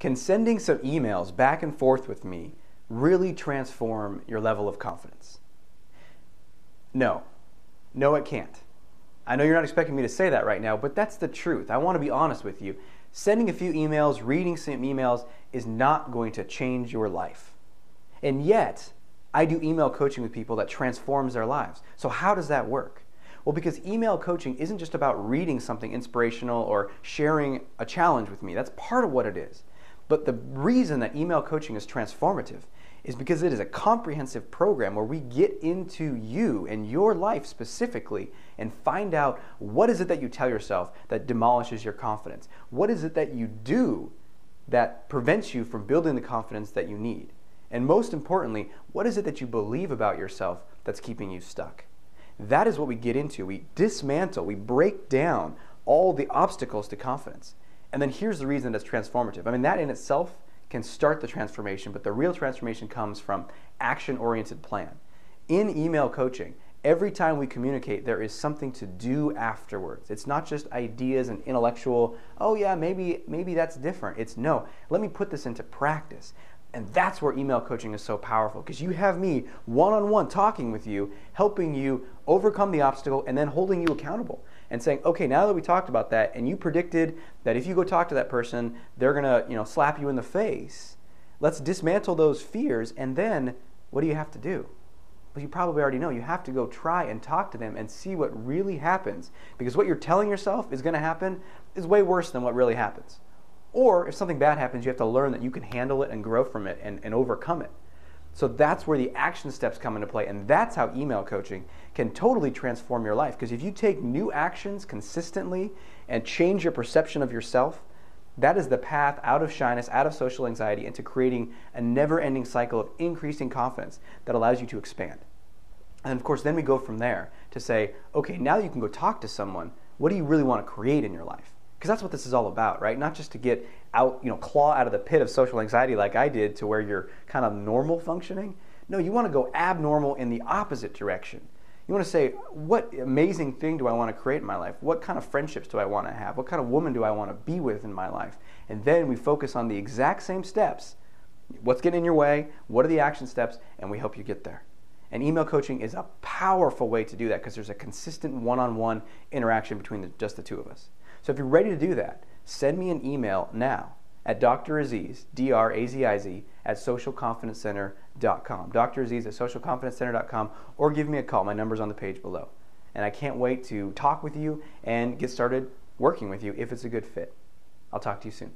Can sending some emails back and forth with me really transform your level of confidence? No. No, it can't. I know you're not expecting me to say that right now, but that's the truth. I want to be honest with you. Sending a few emails, reading some emails is not going to change your life. And yet, I do email coaching with people that transforms their lives. So, how does that work? Well, because email coaching isn't just about reading something inspirational or sharing a challenge with me. That's part of what it is. But the reason that email coaching is transformative is because it is a comprehensive program where we get into you and your life specifically and find out what is it that you tell yourself that demolishes your confidence? What is it that you do that prevents you from building the confidence that you need? And most importantly, what is it that you believe about yourself that's keeping you stuck? That is what we get into. We dismantle, we break down all the obstacles to confidence. And then here's the reason that's transformative. I mean, that in itself can start the transformation, but the real transformation comes from action oriented plan. In email coaching, every time we communicate, there is something to do afterwards. It's not just ideas and intellectual, oh yeah, maybe maybe that's different. It's no, let me put this into practice. And that's where email coaching is so powerful because you have me one on one talking with you, helping you overcome the obstacle and then holding you accountable and saying, okay, now that we talked about that and you predicted that if you go talk to that person, they're going to, you know, slap you in the face. Let's dismantle those fears and then what do you have to do? Well, you probably already know. You have to go try and talk to them and see what really happens because what you're telling yourself is going to happen is way worse than what really happens. Or if something bad happens, you have to learn that you can handle it and grow from it and, and overcome it. So that's where the action steps come into play. And that's how email coaching can totally transform your life. Because if you take new actions consistently and change your perception of yourself, that is the path out of shyness, out of social anxiety, into creating a never ending cycle of increasing confidence that allows you to expand. And of course, then we go from there to say, okay, now you can go talk to someone. What do you really want to create in your life? Because that's what this is all about, right? Not just to get out, you know, claw out of the pit of social anxiety like I did to where you're kind of normal functioning. No, you want to go abnormal in the opposite direction. You want to say, what amazing thing do I want to create in my life? What kind of friendships do I want to have? What kind of woman do I want to be with in my life? And then we focus on the exact same steps. What's getting in your way? What are the action steps? And we help you get there. And email coaching is a powerful way to do that because there's a consistent one on one interaction between the, just the two of us. So if you're ready to do that, send me an email now at Dr. Aziz, D-R-A-Z-I-Z, at socialconfidencecenter.com. Dr. Aziz at socialconfidencecenter.com, or give me a call. My number's on the page below. And I can't wait to talk with you and get started working with you if it's a good fit. I'll talk to you soon.